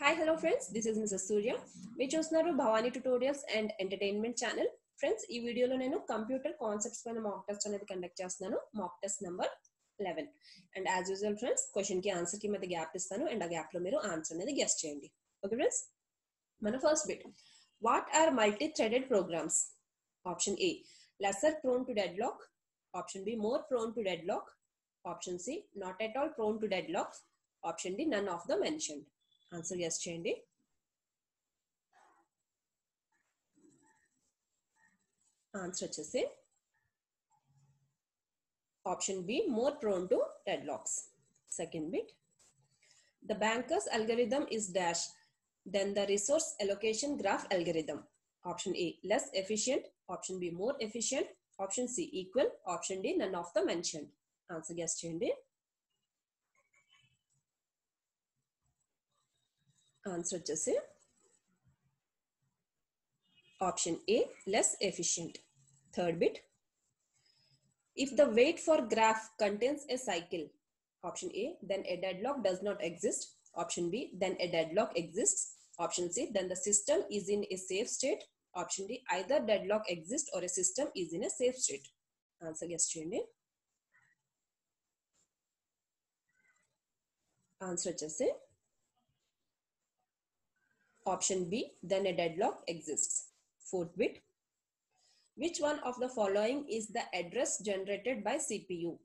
Hi hello friends this is Mrs Surya మీరు చూస్తున్నారు Bhavani tutorials and entertainment channel friends ఈ వీడియోలో నేను కంప్యూటర్ కాన్సెప్ట్స్ పైన మాక్ టెస్ట్ అనేది కండక్ట్ చేస్తున్నాను. Mock test number eleven and as usual friends క్వశ్చన్కి ఆన్సర్కి మధ్య గ్యాప్ ఇస్తాను. అండ్ ఆ గ్యాప్లో మీరు ఆన్సర్ అనేది గెస్ట్ చేయండి. ఓకే ఫ్రెండ్స్ మన first bit what are multi threaded programs option A lesser prone to deadlock option B more prone to deadlock option C not at all prone to deadlock option D none of the mentioned answer guess చేయండి answer వచ్చేసి option B more prone to dead lakhs second bit the bankers algorithm is dash then the resource allocation graph algorithm option A less efficient option B more efficient option C equal option D none of the mention answer guess చేయండి answer వచ్చేసి option A less efficient third bit if the wait for graph contains a cycle option A then a deadlock does not exist option B then a deadlock exist option C then the system is in a safe state option D either deadlock exist or a system is in a safe state answer guess చేయండి answer వచ్చేసి Option B, then a deadlock exists. Fourth bit, which one of the following is the address generated by CPU?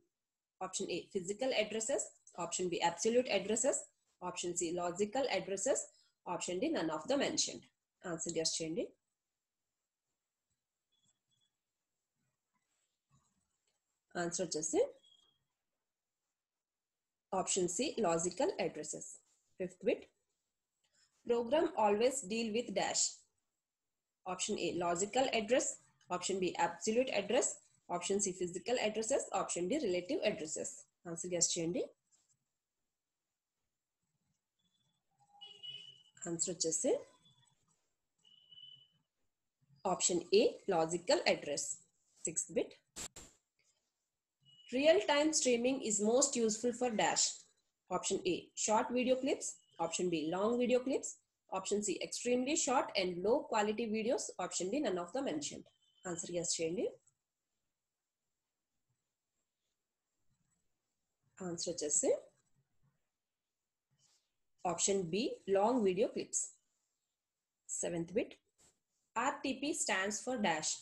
Option A, physical addresses. Option B, absolute addresses. Option C, logical addresses. Option D, none of the mentioned. Answer just changing. Answer just in option C, logical addresses. Fifth bit program always deal with dash option a logical address option b absolute address option c physical addresses option d relative addresses answer guess చేయండి answer వచ్చేసి option A logical address sixth bit real time streaming is most useful for dash option a short video clips Option B, long video clips. Option C, extremely short and low quality videos. Option D, none of the mentioned. Answer yes, Shelly. Answer Jesse. Option B, long video clips. Seventh bit. RTP stands for dash.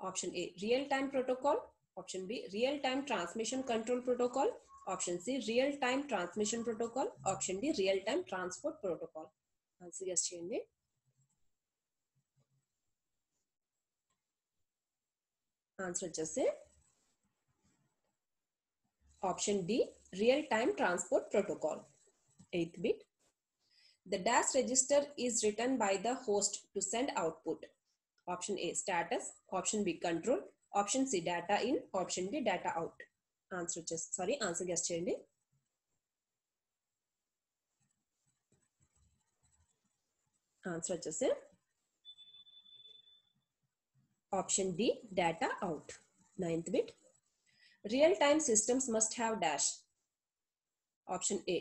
Option A, real-time protocol. Option B, real-time transmission control protocol. Option C, real-time transmission protocol. Option D, real-time transport protocol. Real time transport protocol answer guess చేయండి answer వచ్చేసి option D real time transport protocol eighth bit The dash register is written by the host to send output. Option A status, option B control, option C data in, option D data out. Answer వచ్చేసి sorry answer guess చేయండి answer వచ్చేసి option D data out ninth bit real time systems must have dash option A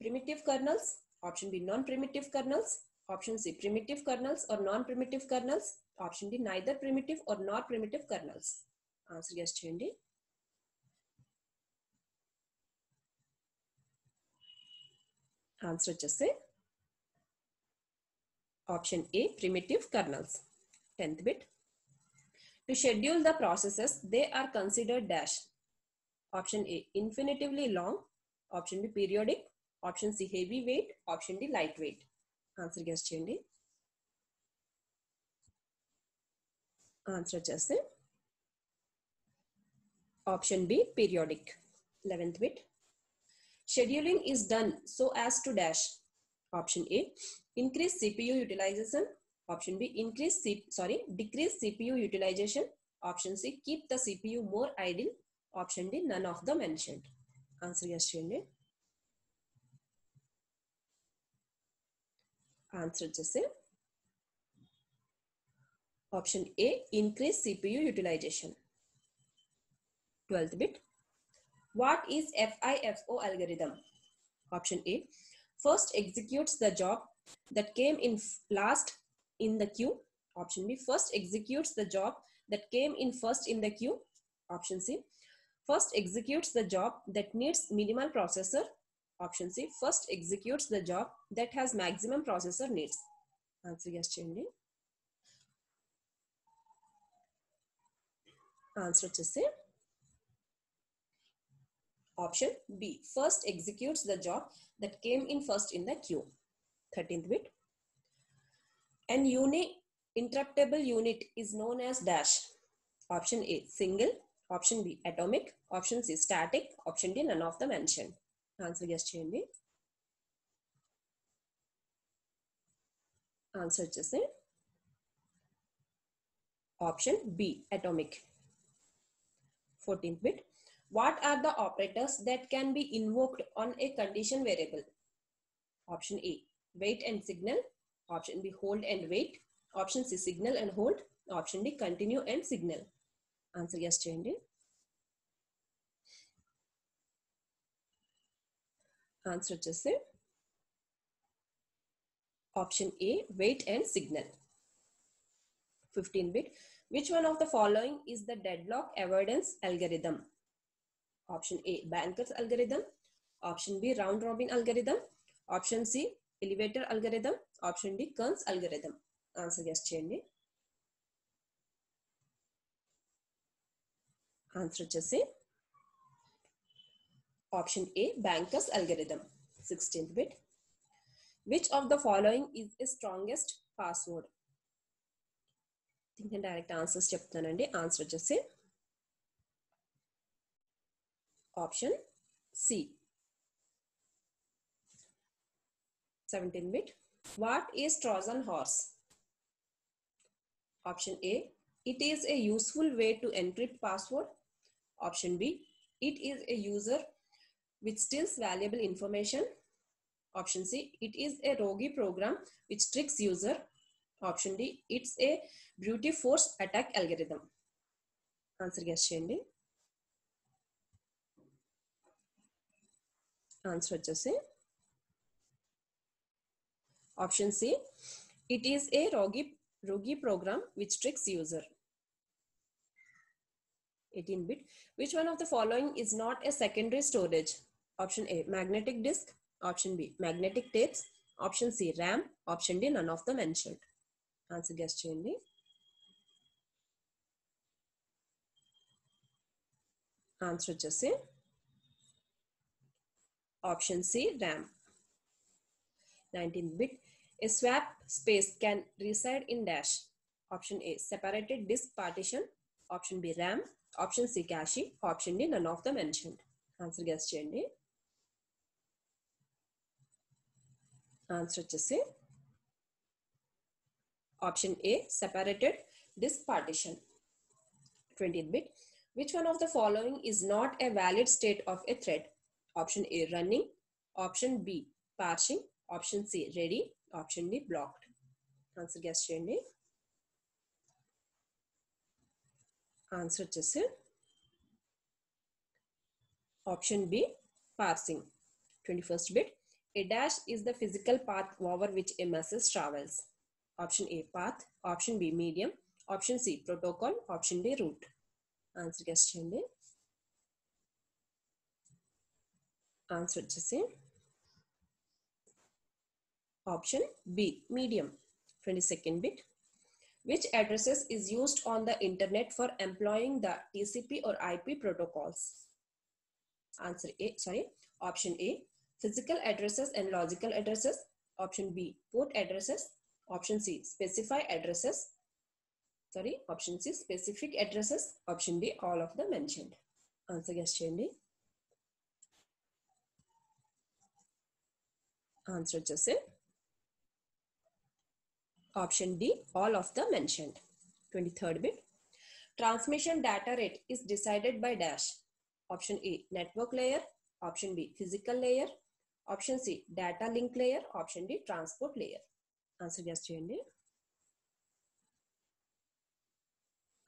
primitive kernels option B non primitive kernels option C primitive kernels or non primitive kernels option D neither primitive or not primitive kernels answer guessed చేయండి answer వచ్చేసి option A primitive kernels tenth bit to schedule the processes they are considered dash option A ఇన్ఫినిటివ్లీ long option B periodic option C heavy weight option D light weight answer guess చేయండి answer వచ్చేసి option B periodic eleventh bit Scheduling is done so as to dash. option A. Increase CPU utilization, option B. Increase, C, sorry, decrease CPU utilization, option C. Keep the CPU more idle, option D. None of the mentioned. Answer yes, Shinde. Answer Jesse. Option A, increase CPU utilization. 12th bit. What is FIFO algorithm? Option A, first executes the job that came in last in the queue, option B. First executes the job that came in first in the queue, option C. First executes the job that needs minimal processor, option C. First executes the job that has maximum processor needs. Answer yes, Chindi. Answer to C. Option B, first executes the job that came in first in the queue. 13th bit. An unit, interruptible unit is known as dash. Option A, single. Option B, atomic. Option C, static. Option D, none of the mentioned. Answer yes change. Answer just say option B, atomic. 14th bit. What are the operators that can be invoked on a condition variable? Option A, wait and signal. Option B, hold and wait. Option C, signal and hold. Option D, continue and signal. Answer yes, Chandy. Answer Jesse. Option A, wait and signal. 15 bit. Which one of the following is the deadlock avoidance algorithm? Option A banker's algorithm option B round robin algorithm option C elevator algorithm option D Karn's algorithm answer guess చేయండి. Answer వచ్చేసి option A banker's algorithm sixteenth bit which of the following is a strongest password think direct answers చెప్తానండి answer వచ్చేసి option C seventeen bit what is Trojan horse Option A, it is a useful way to encrypt password. Option B, it is a user which steals valuable information. Option C, it is a rogue program which tricks user. Option D, it's a brute force attack algorithm. Answer guess చేయండి answer వచ్చేసి option C it is a రోగి rogue program which tricks user. 18 bit. Which one of the following is not a secondary storage? Option A, magnetic disk. Option B, magnetic tapes. Option C, RAM. Option D, none of the mentioned. Answer guess చేయండి answer వచ్చేసి option C RAM nineteen bit A swap space can reside in dash. Option A, separated disk partition. Option B, RAM. Option C, cache. Option D, none of the mentioned. Answer guess చేయండి answer వచ్చేసి option A separated disc partition twenty bit which one of the following is not a valid state of a thread Option A running, option B parsing, option C ready, option D blocked. Answer guess చేయండి Answer వచ్చేసి option Option B parsing. Twenty-first bit. A dash is the physical path over which a message travels. Option A, path. Option B, medium. Option C, protocol. Option D, route. Answer question change. Answer వచ్చేసి option B medium twenty second bit which addresses is used on the internet for employing the TCP or IP protocols? Answer A, sorry, option A, physical addresses and logical addresses. Option B, port addresses. Option C, specify addresses. Sorry, option C, specific addresses. Option D, all of the mentioned. Answer guess చేయండి answer వచ్చేసి Option D, all of the mentioned. 23rd bit. Transmission data rate is decided by dash. Option A, network layer. Option B, physical layer. Option C, data link layer. Option D, transport layer. Answer guess చేయండి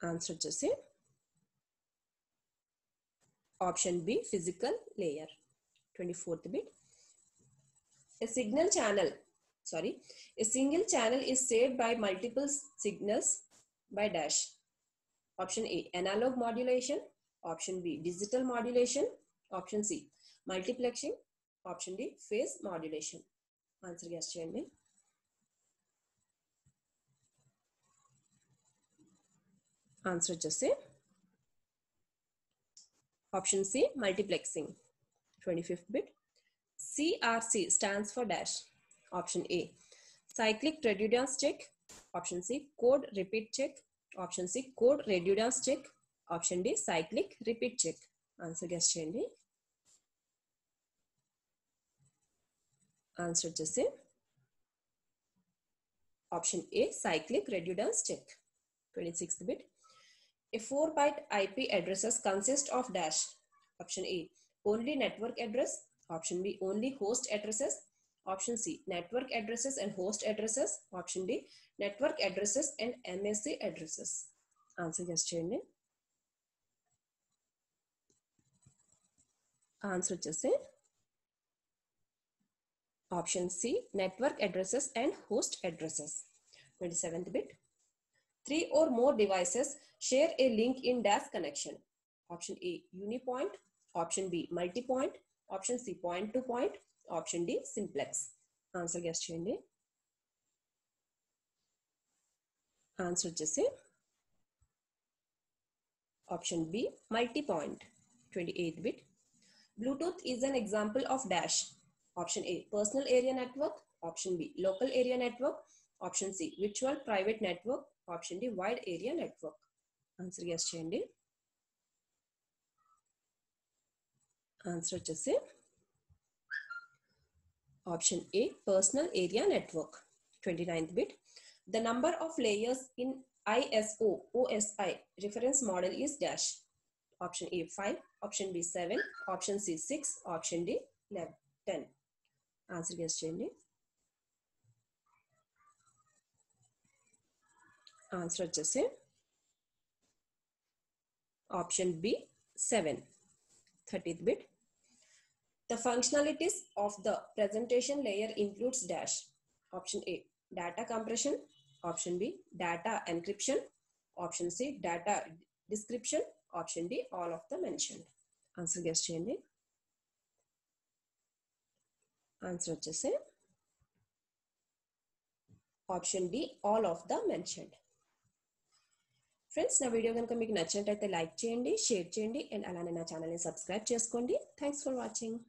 answer వచ్చేసి option B physical layer twenty fourth bit a signal channel, sorry, a single channel is saved by multiple signals by dash. Option A, analog modulation. Option B, digital modulation. Option C, multiplexing. Option D, phase modulation. Answer yes, Chairman. Answer just option C, multiplexing, 25th bit. Bit CRC stands for dash option A cyclic redundance check option c code repeat check option c code redundance check option d cyclic repeat check answer guess చేయండి answer వచ్చేసి option A cyclic redundance check twenty sixth bit A 4 byte IP addresses consist of dash. Option A, only network address. option b only host addresses. Option c network addresses and host addresses. Option d network addresses and MAC addresses. Answer just change answer just say option c network addresses and host addresses. 27th bit. Three or more devices share a link in dash connection. Option a unipoint. Option b multipoint. Option C, point to point. Option D, simplex. Answer guess చేయండి answer వచ్చేసి option B multi point twenty eighth bit Bluetooth is an example of dash option A personal area network option B local area network option C virtual private network option D wide area network answer guess చేయండి answer వచ్చేసి option A personal area network twenty ninth bit the number of layers in ISO OSI reference model is dash option A five option B seven option C six option D eleven ten answer guess చేయండి answer వచ్చేసి option B seven thirtieth bit The functionalities of the presentation layer includes dash. Option A, data compression. Option B, data encryption. Option C, data description. Option D, all of the mentioned. Answer guess చేయండి answer వచ్చేసి Option D, all of the mentioned. Friends నా video కనుక మీకు నచ్చినట్టయితే like చేయండి share చేయండి and అలానే నా ఛానల్ని సబ్స్క్రైబ్ చేసుకోండి థ్యాంక్స్ ఫర్ వాచింగ్